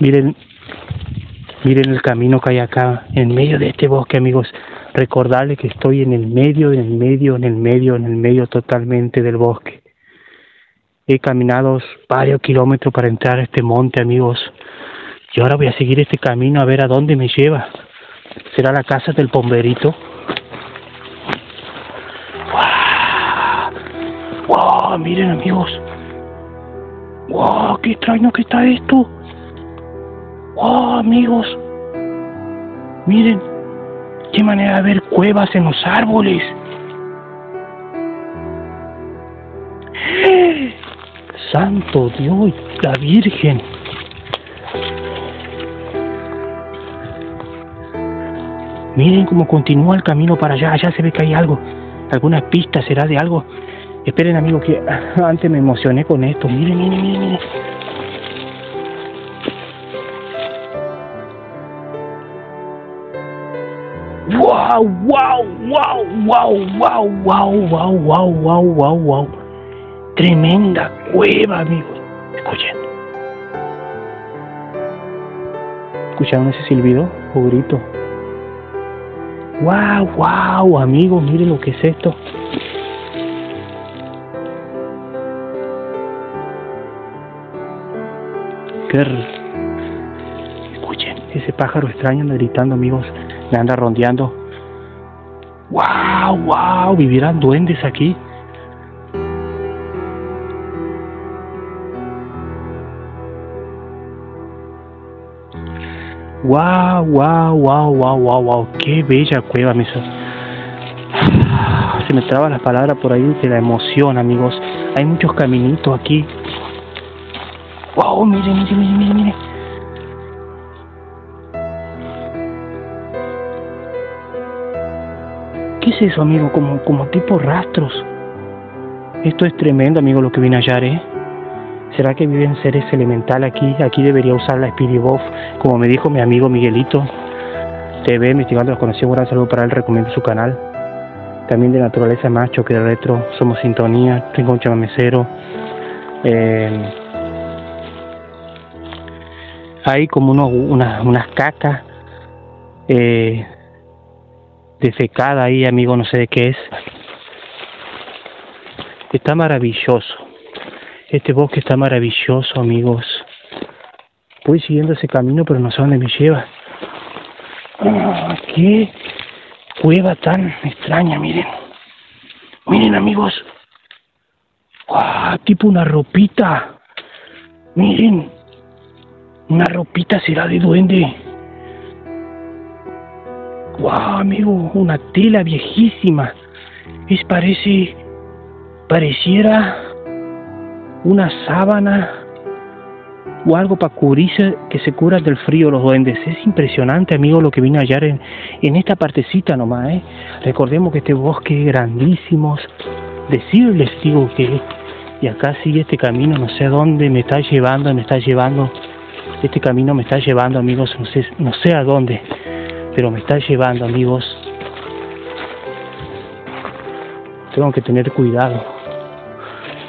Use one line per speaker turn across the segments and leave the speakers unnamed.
Miren, miren el camino que hay acá, en medio de este bosque, amigos. Recordarles que estoy en el medio, en el medio, en el medio, en el medio totalmente del bosque. He caminado varios kilómetros para entrar a este monte, amigos. Y ahora voy a seguir este camino a ver a dónde me lleva. ¿Será la casa del bomberito? ¡Wow! ¡Wow! Miren, amigos. ¡Wow! ¡Qué extraño que está esto! ¡Wow, amigos! Miren, qué manera de ver cuevas en los árboles. Santo Dios, la Virgen. Miren cómo continúa el camino para allá. Allá se ve que hay algo. Alguna pista será de algo. Esperen, amigos, que antes me emocioné con esto. Miren, miren, miren, miren. Wow, wow, wow, wow, wow, wow, wow, wow, wow, wow, wow. Tremenda cueva, amigos. Escuchen. ¿Escucharon ese silbido o grito? Wow, wow, amigos, miren lo que es esto. Qué Escuchen, ese pájaro extraño anda gritando, amigos me anda rondeando. ¡Wow! ¡Wow! ¿Vivirán duendes aquí? ¡Wow! ¡Wow! ¡Wow! ¡Wow! ¡Wow! ¡Wow! ¡Qué bella cueva, mis Se me traba las palabras por ahí de la emoción, amigos. Hay muchos caminitos aquí. ¡Wow! Miren, miren, miren, miren, miren. ¿Qué es eso, amigo? Como, como tipo rastros. Esto es tremendo, amigo, lo que viene a hallar, ¿eh? ¿Será que viven seres elemental aquí? Aquí debería usar la Spiribof, como me dijo mi amigo Miguelito. TV, investigando la conexión, un saludo para él, recomiendo su canal. También de naturaleza macho, que de retro, somos sintonía, un chamamecero. Eh, hay como unos, unas, unas cacas. Eh, defecada ahí, amigo, no sé de qué es. Está maravilloso. Este bosque está maravilloso, amigos. Voy siguiendo ese camino, pero no sé dónde me lleva. Ah, qué cueva tan extraña, miren. Miren, amigos. Ah, tipo una ropita. Miren. Una ropita será de duende. ¡Wow, amigo! Una tela viejísima. Es parece. pareciera. una sábana o algo para cubrirse que se cura del frío los duendes. Es impresionante, amigo, lo que vine a hallar en, en esta partecita nomás, ¿eh? Recordemos que este bosque es grandísimo. Decirles, digo, que... Y acá sigue este camino, no sé dónde me está llevando, me está llevando. Este camino me está llevando, amigos, no sé, no sé a dónde pero me está llevando, amigos. Tengo que tener cuidado,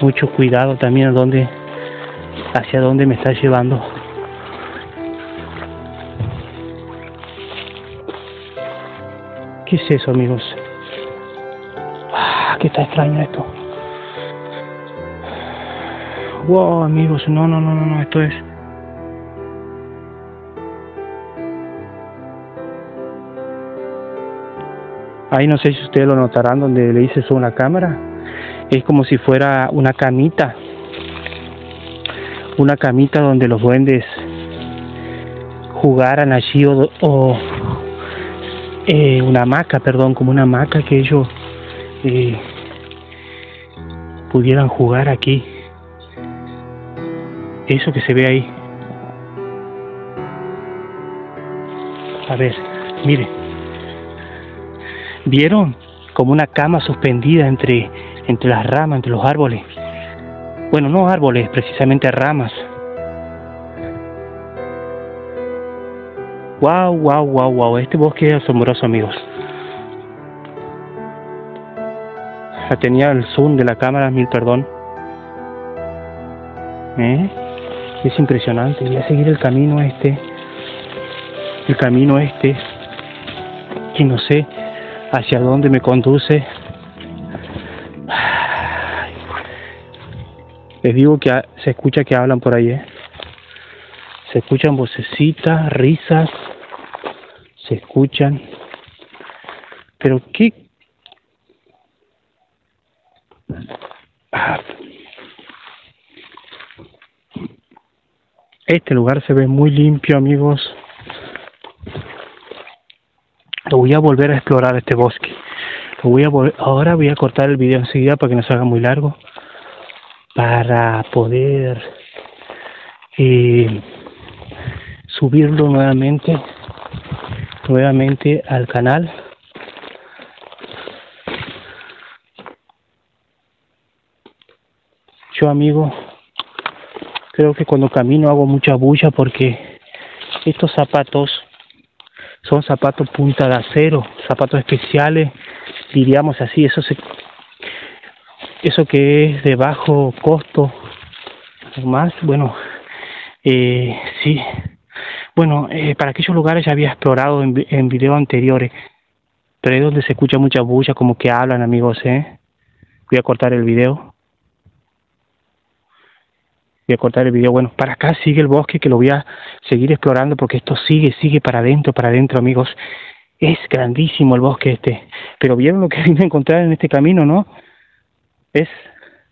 mucho cuidado también a dónde, hacia dónde me está llevando. ¿Qué es eso, amigos? Ah, qué está extraño esto. Wow, amigos, no, no, no, no, esto es Ahí no sé si ustedes lo notarán donde le hice eso una cámara. Es como si fuera una camita. Una camita donde los duendes jugaran allí o, eh, una hamaca, perdón, como una hamaca que ellos eh, pudieran jugar aquí. Eso que se ve ahí. A ver, mire. ¿Vieron? Como una cama suspendida entre, entre las ramas, entre los árboles. Bueno, no árboles, precisamente ramas. Wow, wow, wow, wow. Este bosque es asombroso, amigos. tenía el zoom de la cámara, mil perdón. ¿Eh? Es impresionante. Voy a seguir el camino este. El camino este. Que no sé hacia dónde me conduce. Les digo que se escucha que hablan por ahí, ¿eh? Se escuchan vocecitas, risas. Se escuchan. Pero qué... Este lugar se ve muy limpio, amigos. Lo voy a volver a explorar este bosque. Voy a ahora voy a cortar el video enseguida para que no se haga muy largo. Para poder eh, subirlo nuevamente nuevamente al canal yo amigo creo que cuando camino hago mucha bulla porque estos zapatos son zapatos punta de acero, zapatos especiales, diríamos así, eso se, eso que es de bajo costo, más, bueno, eh, sí, bueno, eh, para aquellos lugares ya había explorado en, en videos anteriores, pero es donde se escucha mucha bulla, como que hablan amigos, eh. Voy a cortar el video voy a cortar el video. Bueno, para acá sigue el bosque que lo voy a seguir explorando porque esto sigue, sigue para adentro, para adentro, amigos. Es grandísimo el bosque este. Pero vieron lo que vine a encontrar en este camino, ¿no? Es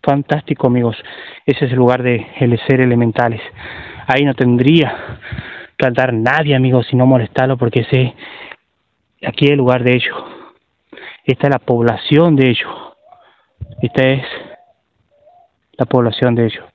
fantástico, amigos. Ese es el lugar de el ser elementales. Ahí no tendría que andar nadie, amigos, si no molestarlo, porque ese aquí es el lugar de ellos. Esta es la población de ellos. Esta es la población de ellos.